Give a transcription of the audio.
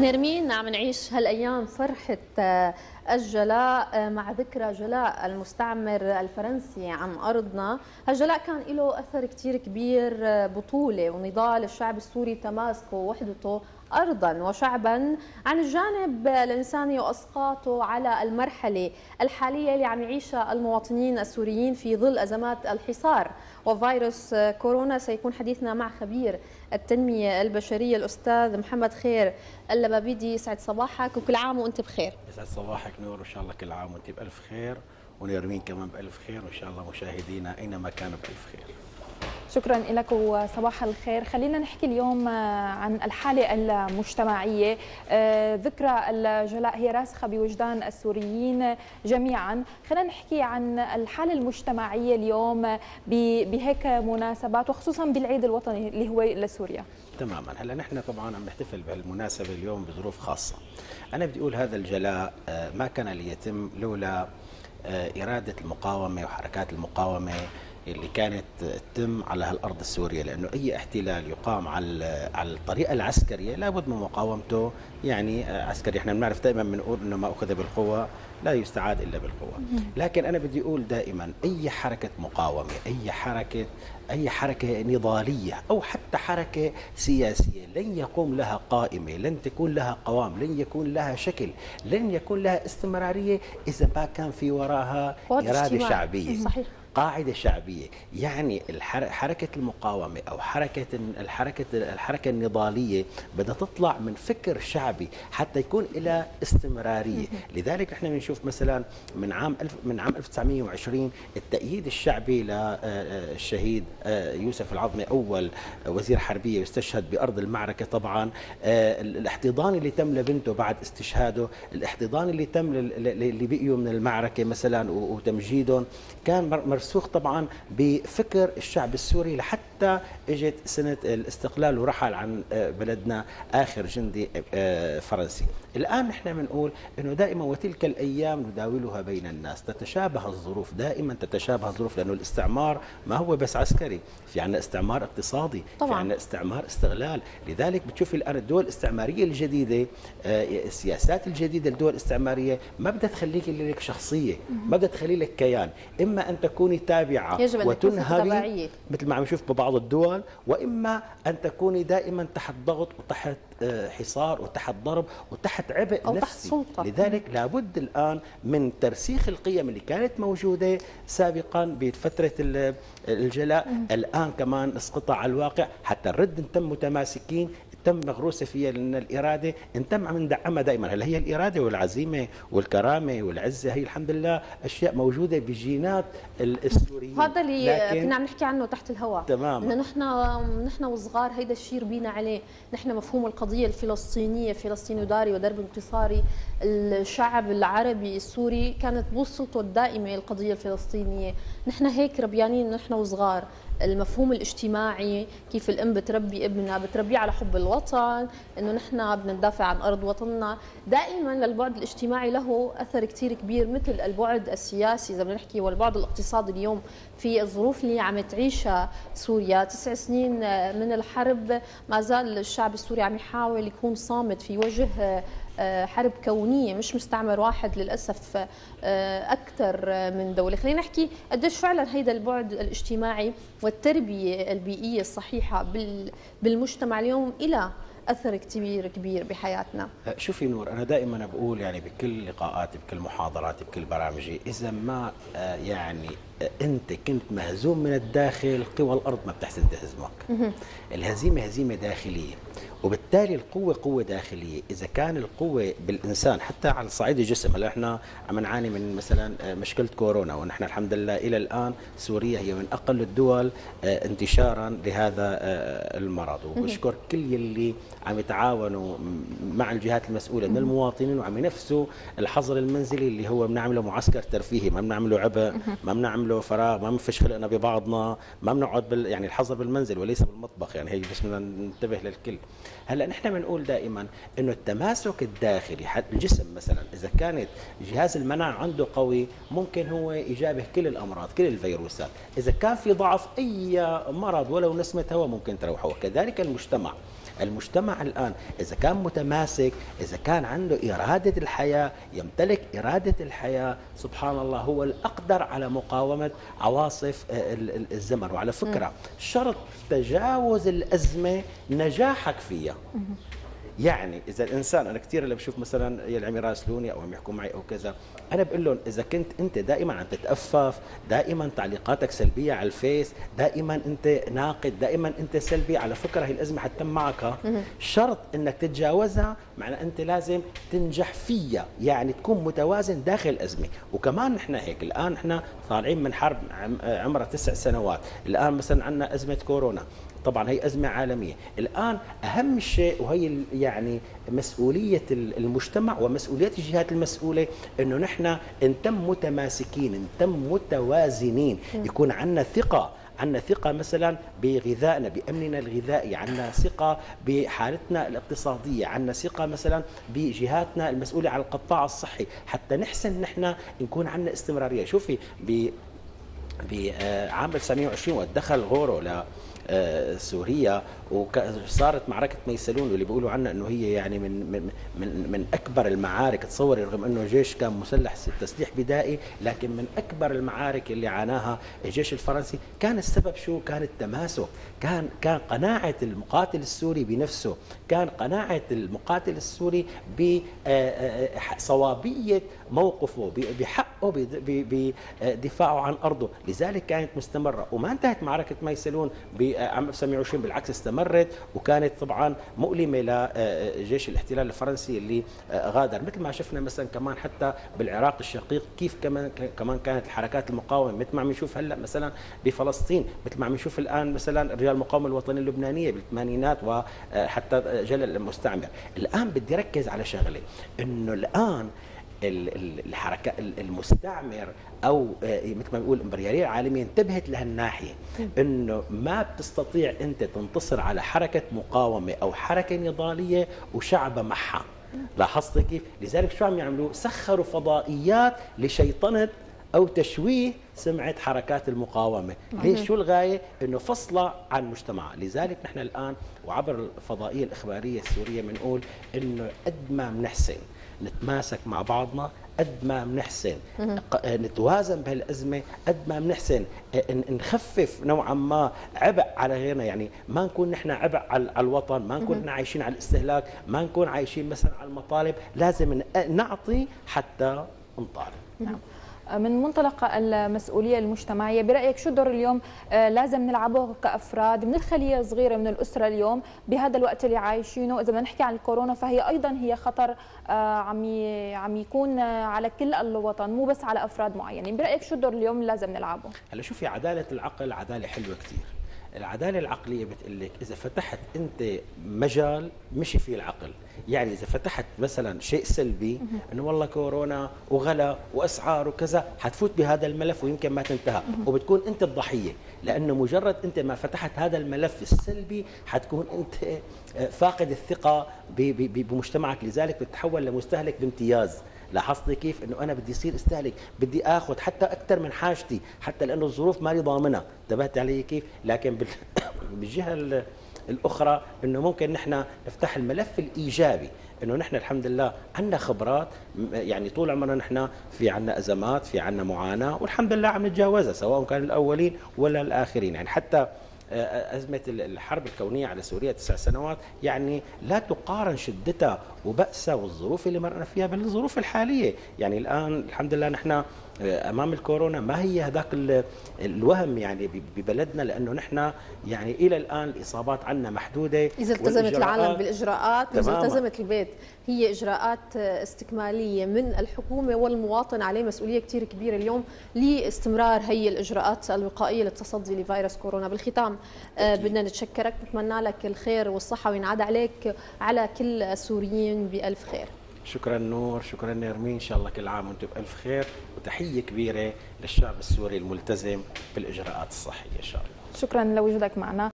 نرمين عم نعيش هالأيام فرحة آه، الجلاء آه، مع ذكرى جلاء المستعمر الفرنسي عن أرضنا، هالجلاء كان له أثر كثير كبير آه، بطولة ونضال الشعب السوري تماسكه ووحدته. ارضا وشعبا عن الجانب الإنساني وأسقاطه على المرحلة الحالية اللي عم يعيشها المواطنين السوريين في ظل أزمات الحصار وفيروس كورونا. سيكون حديثنا مع خبير التنمية البشرية الأستاذ محمد خير اللبابيدي. يسعد صباحك وكل عام وأنت بخير. يسعد صباحك نور. وإن شاء الله كل عام وأنت بألف خير ونرمين كمان بألف خير وإن شاء الله مشاهدينا أينما كانوا بألف خير. شكرا لك وصباح الخير. خلينا نحكي اليوم عن الحالة المجتمعية. ذكرى الجلاء هي راسخة بوجدان السوريين جميعا. خلينا نحكي عن الحالة المجتمعية اليوم بهيك مناسبات وخصوصا بالعيد الوطني اللي هو لسوريا. تماما. هلا نحن طبعا عم نحتفل بهالمناسبة اليوم بظروف خاصة. أنا بدي أقول هذا الجلاء ما كان ليتم لولا إرادة المقاومة وحركات المقاومة اللي كانت تتم على هالأرض السورية لأنه أي احتلال يقام على على الطريقة العسكرية لابد من مقاومته. يعني عسكري إحنا بنعرف دائما بنقول إنه ما أخذ بالقوة لا يستعاد إلا بالقوة. لكن أنا بدي أقول دائما أي حركة مقاومة أي حركة أي حركة نضالية أو حتى حركة سياسية لن يقوم لها قائمة لن تكون لها قوام لن يكون لها شكل لن يكون لها استمرارية إذا ما كان في وراها إرادة شعبية. صحيح. قاعدة شعبية يعني حركة المقاومة أو حركة الحركة الحركة النضالية بدها تطلع من فكر شعبي حتى يكون لها استمرارية. لذلك نحن بنشوف مثلا من عام من عام 1920 التأييد الشعبي للشهيد يوسف العظمي أول وزير حربية واستشهد بأرض المعركة طبعا. الاحتضان اللي تم لبنته بعد استشهاده الاحتضان اللي تم اللي بقيوا من المعركة مثلا وتمجيدهم كان مرسوخ طبعا بفكر الشعب السوري لحتى إجت سنة الاستقلال ورحل عن بلدنا آخر جندي فرنسي. الآن نحن بنقول إنه دائما وتلك الأيام نداولها بين الناس. تتشابه الظروف دائما تتشابه الظروف لأنه الاستعمار ما هو بس عسكري في عندنا استعمار اقتصادي طبعا. في عندنا استعمار استغلال. لذلك بتشوفي الآن الدول الاستعمارية الجديدة السياسات الجديدة للدول الاستعمارية ما بدها تخليك لك شخصية ما بدها تخلي لك كيان. إما أن تكوني تابعة يجب أن وتنهبي مثل ما عم نشوف ببعض الدول وإما أن تكوني دائما تحت ضغط وتحت حصار وتحت ضرب وتحت عبء أو نفسي. تحت سلطة. لذلك لابد الآن من ترسيخ القيم اللي كانت موجودة سابقا بفترة الجلاء. الآن كمان اسقطها على الواقع حتى نرد نتم متماسكين تم مغروسه فيها لأن الإرادة إن تم عم ندعمها دائما. هلا هي الإرادة والعزيمة والكرامة والعزة؟ هي الحمد لله أشياء موجودة بجينات السوريين. هذا اللي كنا عم نحكي عنه تحت الهواء. تمام إنه نحن نحن وصغار هيدا الشيء ربينا عليه. نحن مفهوم القضية الفلسطينية فلسطين داري ودرب انتصاري. الشعب العربي السوري كانت بوصلته الدائمة القضية الفلسطينية. نحن هيك ربيانين نحن وصغار. المفهوم الاجتماعي كيف الأم بتربي ابنها بتربيه على حب الوطن إنه نحن بدنا ندافع عن أرض وطننا. دائما للبعد الاجتماعي له أثر كثير كبير مثل البعد السياسي. إذا بدنا نحكي والبعد الاقتصادي اليوم في الظروف اللي عم تعيشها سوريا تسع سنين من الحرب ما زال الشعب السوري عم يحاول يكون صامت في وجه حرب كونية مش مستعمر واحد للأسف أكثر من دولة. خلينا نحكي قديش فعلا هيدا البعد الاجتماعي والتربية البيئية الصحيحة بالمجتمع اليوم إلى أثر كثير كبير بحياتنا. شوفي نور أنا دائما بقول يعني بكل لقاءاتي بكل محاضراتي بكل برامجي إذا ما يعني أنت كنت مهزوم من الداخل قوى الأرض ما بتحسن تهزمك. الهزيمة هزيمة داخلية وبالتالي القوة قوة داخلية. إذا كان القوة بالإنسان حتى على صعيد الجسم هلا إحنا عم نعاني من مثلا مشكلة كورونا ونحن الحمد لله إلى الآن سوريا هي من أقل الدول انتشارا لهذا المرض. وبشكر كل يلي عم يتعاونوا مع الجهات المسؤولة من المواطنين وعم ينفسوا الحظر المنزلي اللي هو بنعمله معسكر ترفيهي. ما بنعمله عبء ما بنعمله فراغ ما بنفش خلقنا ببعضنا ما بنقعد بال يعني الحظر بالمنزل وليس بالمطبخ. يعني هي بس بدنا ننتبه للكل. هلأ نحن بنقول دائما إنه التماسك الداخلي حتى الجسم مثلا إذا كانت جهاز المناعة عنده قوي ممكن هو يجابه كل الأمراض كل الفيروسات. إذا كان في ضعف أي مرض ولو نسمة هواء ممكن تروحه. وكذلك المجتمع. المجتمع الآن إذا كان متماسك إذا كان عنده إرادة الحياة يمتلك إرادة الحياة سبحان الله هو الأقدر على مقاومة عواصف الزمن. وعلى فكرة شرط تجاوز الأزمة نجاحك فيها. يعني إذا الإنسان أنا كثير اللي بشوف مثلا اللي عم يراسلوني أو عم يحكوا معي أو كذا أنا بقول لهم إذا كنت أنت دائما عم تتأفف دائما تعليقاتك سلبية على الفيس دائما أنت ناقد دائما أنت سلبي على فكرة هي الأزمة حتتم معك. شرط إنك تتجاوزها معنى أنت لازم تنجح فيها يعني تكون متوازن داخل الأزمة. وكمان نحن هيك الآن نحن طالعين من حرب عمرها تسع سنوات. الآن مثلا عندنا أزمة كورونا. طبعا هي أزمة عالمية. الآن أهم شيء وهي يعني مسؤولية المجتمع ومسؤولية الجهات المسؤولة أنه نحن نتم متماسكين نتم متوازنين. يكون عندنا ثقة عندنا ثقة مثلا بغذائنا بأمننا الغذائي عندنا ثقة بحالتنا الاقتصادية عندنا ثقة مثلا بجهاتنا المسؤولة عن القطاع الصحي. حتى نحسن نحن نكون عندنا استمرارية. شوفي ب بعام 1920 وقت دخل غورو سوريا وصارت معركة ميسلون واللي بيقولوا عنها إنه هي يعني من من من, أكبر المعارك تصوري رغم إنه الجيش كان مسلح تسليح بدائي لكن من أكبر المعارك اللي عاناها الجيش الفرنسي. كان السبب شو؟ كان التماسك، كان كان قناعة المقاتل السوري بنفسه، كان قناعة المقاتل السوري بصوابيه آه، آه، موقفه بحقه بدفاعه عن أرضه، لذلك كانت مستمرة. وما انتهت معركة ميسلون عام 1920 بالعكس استمرت وكانت طبعا مؤلمة لجيش الاحتلال الفرنسي اللي غادر. مثل ما شفنا مثلا كمان حتى بالعراق الشقيق كيف كمان كمان كانت الحركات المقاومة. مثل ما عم نشوف هلأ مثلا بفلسطين مثل ما عم نشوف الآن مثلا رجال المقاومة الوطنية اللبنانية بالثمانينات وحتى جلل المستعمر. الآن بدي ركز على شغلة إنه الآن الحركه المستعمر أو آه، مثل ما بيقول الامبرياليه العالمية انتبهت لهالناحيه إنه ما بتستطيع أنت تنتصر على حركة مقاومة أو حركة نضالية وشعبها معها. لاحظت كيف؟ لذلك شو عم يعملوا؟ سخروا فضائيات لشيطنة أو تشويه سمعة حركات المقاومة، ليش؟ شو الغاية؟ إنه فصلها عن مجتمعها، لذلك نحن الآن وعبر الفضائية الإخبارية السورية بنقول إنه قد ما بنحسن. نتماسك مع بعضنا قد ما بنحسن نتوازن بهالأزمة قد ما بنحسن نخفف نوعا ما عبء على غيرنا. يعني ما نكون نحن عبء على الوطن ما نكون نحن عايشين على الاستهلاك ما نكون عايشين مثلا على المطالب. لازم نعطي حتى نطالب. نعم. من منطلق المسؤولية المجتمعية برأيك شو الدور اليوم؟ آه، لازم نلعبه كأفراد من الخلية الصغيرة من الأسرة اليوم بهذا الوقت اللي عايشينه؟ إذا بدنا نحكي عن الكورونا فهي أيضا هي خطر آه، عم عم يكون على كل الوطن مو بس على أفراد معينين. برأيك شو الدور اليوم لازم نلعبه؟ هلا شوفي عدالة العقل عدالة حلوة كثير. العدالة العقلية بتقول لك إذا فتحت أنت مجال مشي فيه العقل. يعني إذا فتحت مثلا شيء سلبي إنه والله كورونا وغلا وأسعار وكذا حتفوت بهذا الملف ويمكن ما تنتهى. وبتكون أنت الضحية لأنه مجرد أنت ما فتحت هذا الملف السلبي حتكون أنت فاقد الثقة بمجتمعك. لذلك بتتحول لمستهلك بامتياز. لاحظتي كيف إنه أنا بدي أصير استهلك بدي آخذ حتى أكثر من حاجتي حتى لأنه الظروف مالي ضامنها انتبهت علي كيف؟ لكن بالجهة الأخرى إنه ممكن نحن نفتح الملف الإيجابي إنه نحن الحمد لله عندنا خبرات يعني طول عمرنا نحن في عندنا أزمات في عندنا معاناة والحمد لله عم نتجاوزها سواء كان الأولين ولا الآخرين. يعني حتى أزمة الحرب الكونية على سوريا تسع سنوات يعني لا تقارن شدتها وبأسها والظروف اللي مرنا فيها بالظروف الحالية. يعني الآن الحمد لله نحن أمام الكورونا ما هي هذاك الوهم يعني ببلدنا؟ لأنه نحن يعني إلى الآن الإصابات عندنا محدودة إذا التزمت العالم بالإجراءات واذا التزمت البيت هي إجراءات استكمالية من الحكومة والمواطن عليه مسؤولية كثير كبيرة اليوم لاستمرار هي الإجراءات الوقائية للتصدي لفيروس كورونا. بالختام آه، بدنا نتشكرك نتمنى لك الخير والصحة وينعاد عليك على كل السوريين بألف خير. شكرا نور شكرا نرمين إن شاء الله كل عام وأنتم بألف خير وتحية كبيرة للشعب السوري الملتزم بالإجراءات الصحية إن شاء الله. شكرا لوجودك معنا.